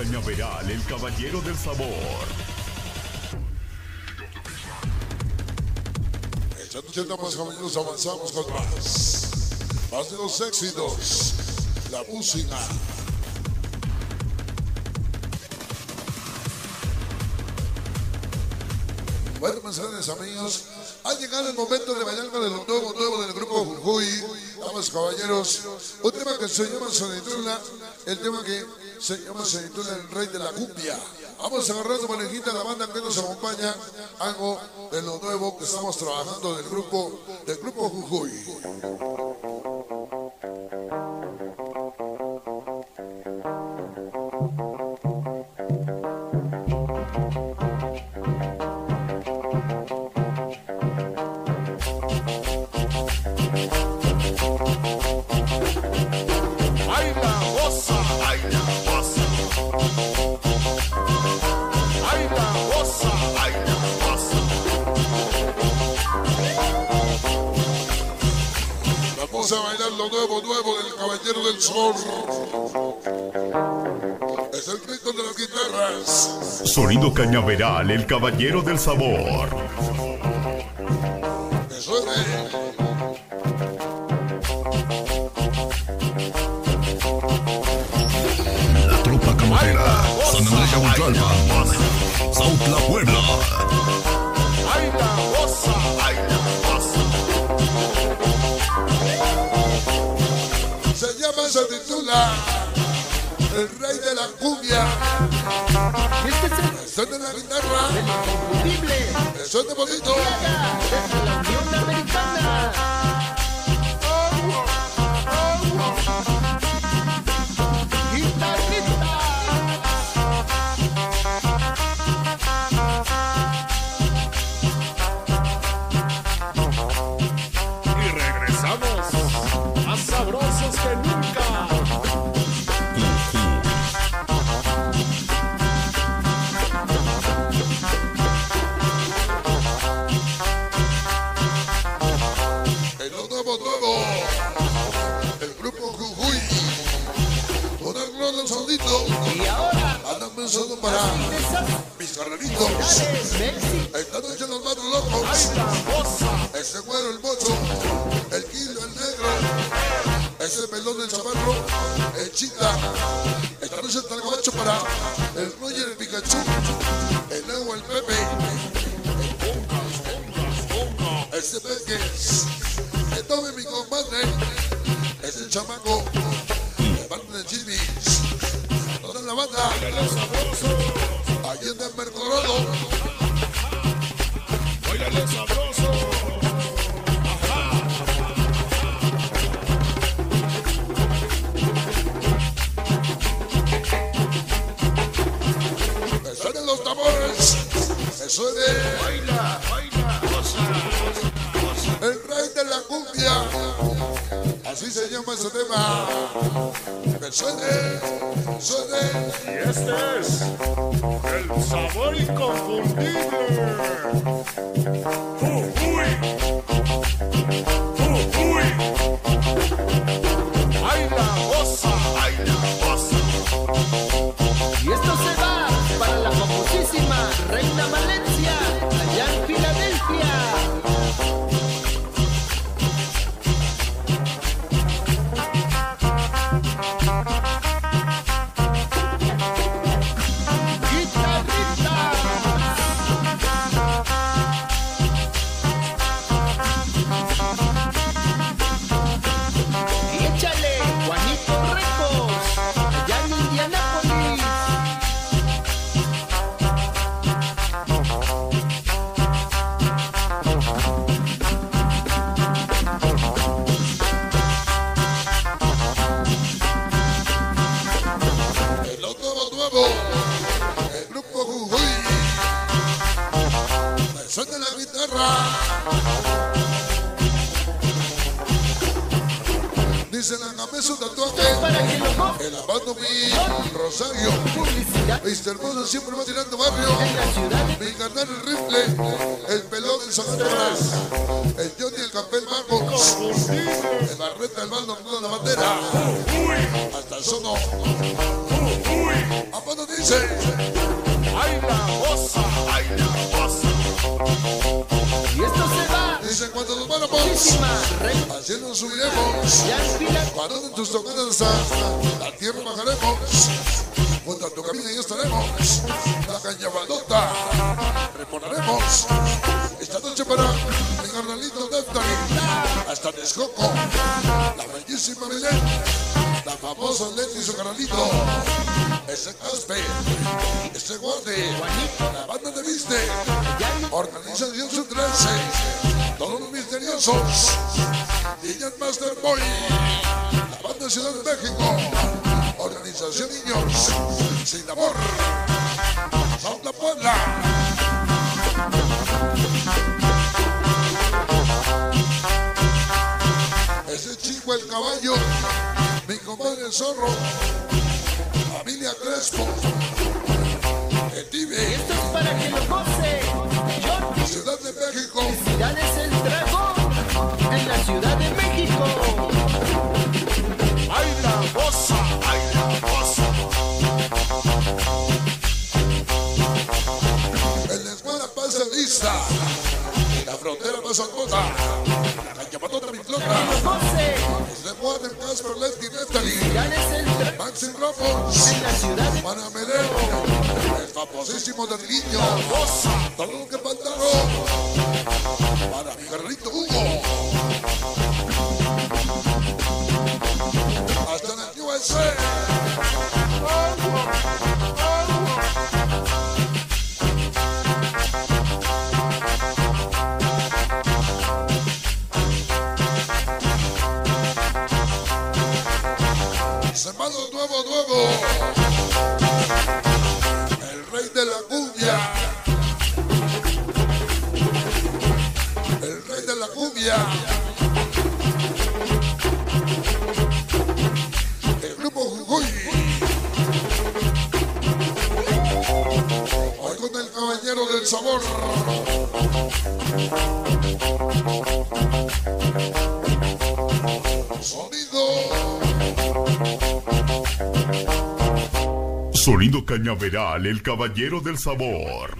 El caballero del sabor. Noche, damas y caballeros, avanzamos con más. Más de los éxitos. La música. Bueno, mensajes amigos. Ha llegado el momento de bailar con el nuevo, nuevo del grupo Jujuy. Damas caballeros. Un tema que se llama Sonitula. El tema que se llama Sonitula, el rey de la cumbia. Vamos agarrando manejita la banda que nos acompaña. Algo de lo nuevo que estamos trabajando del grupo, del grupo Jujuy. Vamos a bailar lo nuevo, nuevo del Caballero del Sol. Es el ritmo de las guitarras. Sonido Cañaveral, el caballero del sabor. Que suene. La tropa camarera, San Andrés Yahualpan, Sautla Puebla, Se titula El Rey de la Cumbia. El Que suene la guitarra. inconfundible Que suene bonito. la Pensando para mis. México. Esta noche los manos locos. Ese güero, el mocho. El kilo, el negro. Ese pelón, el chavarro. El chica. Esta noche está el gabacho para el Roger, el Pikachu. El agua, el Pepe. Ese Peques. Que tome mi compadre. Ese chamaco. Que suene Baila, baila, se llama ese tema. Que suene, suene. Y este es el sabor inconfundible. Jujuy. Jujuy. Baila, goza, baila, goza. Y esto se va para la famosísima Reina Valencia, nuevo. El grupo Jujuy. Que suene la guitarra. Dice la cabeza un tatuaje. El abando mi Rosario. Mr. Hermoso siempre va tirando barrio. de Mi carnal el rifle. El pelón del Sonatras. El Johnny el Capel Marcos. El Barreta el toda la bandera. Hasta el sono. Dice, Ay, la osa, ay, la osa. Y esto se va. dice cuando nos Famosísima reina al cielo subiremos. Parando en tus tocadas la tierra bajaremos. Junto a tu camino ya estaremos. La caña baldota reponaremos. Esta noche para mi carnalito Neftali. Hasta Texcoco. La bellísima Milén. La famosa Leti y su carnalito. Ese Caspe. Ese Guarde. La banda de Viste. Organización Sub 13. Todos los misteriosos. DJ Master Boy. La banda de Ciudad de México. Organización Niños. Sin amor. Compadre el zorro. Familia Crespo. El Tibe. Esto es para que lo goce. John Ciudad de México. Felicidades el dragón en la Ciudad de México. Ay, la osa, ay, la osa. En la escuela pasa lista. La frontera pasa cota. Maxim Ramos. en de Para Medero. El famosísimo del niño. Lo que faltaron. Para mi carrito Hugo. Hasta en el USA. Nuevo, nuevo. El rey de la cumbia. El rey de la cumbia. El grupo Jujuy. Hoy con el caballero del sabor. Sonido. Sonido Cañaveral, el caballero del sabor.